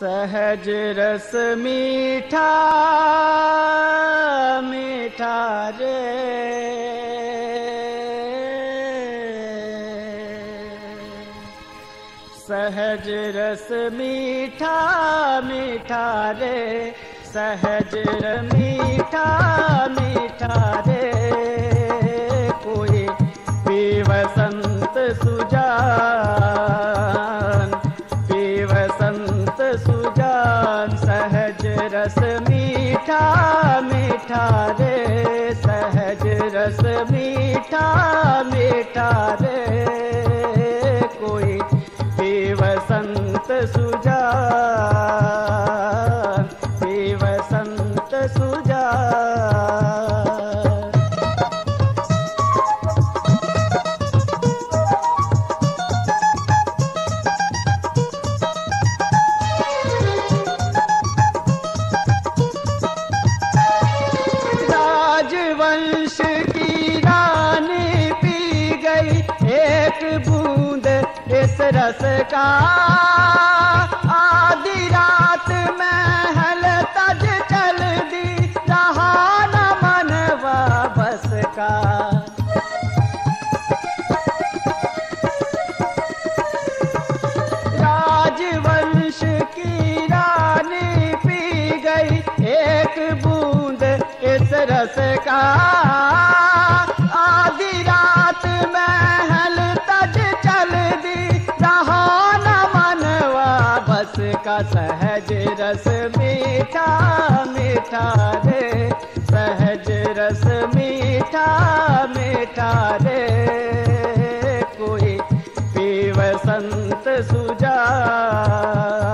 सहज रस मीठा मीठा रे। सहज रस मीठा मीठा रे। सहज मीठा मीठा रे। कोई पीव मीठा मीठा रस का। आधी रात महल तज चल दी रहा न मनवा बस का। राजवंश की रानी पी गई एक बूंद इस रस का। आधी रात महल मीठा मीठा रे सहज रस मीठा मीठा रे। कोई पीव संत सुजान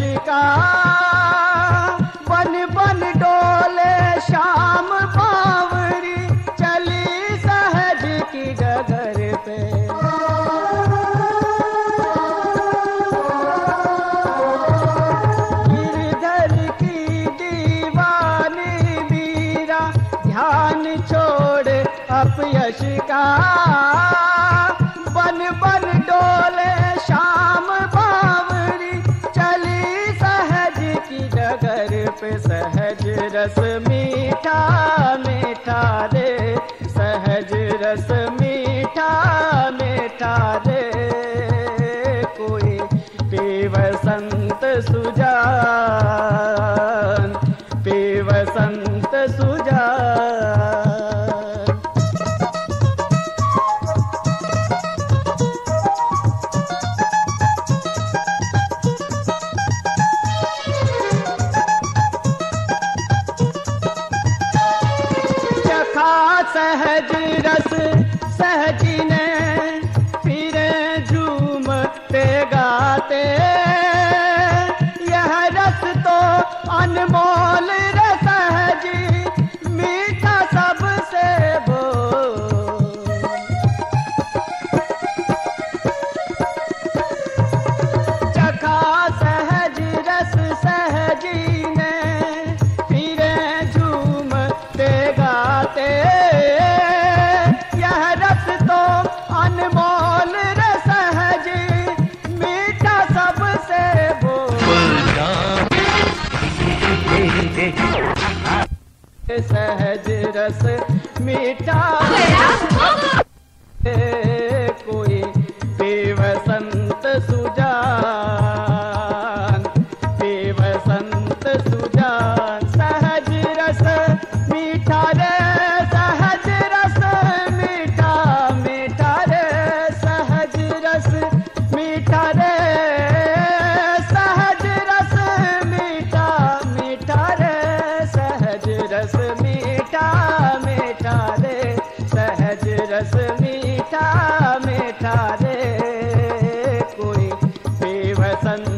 का बन बन डोले शाम बावरी, चली सहज की डगर पे। गिरधर की दीवानी मीरा ध्यान छोड़ अपयश का। रस मीठा मीठा रे। सहज रस मीठा मीठा रे। कोई पीव संत सुजान सहज सहज रस मीठा 三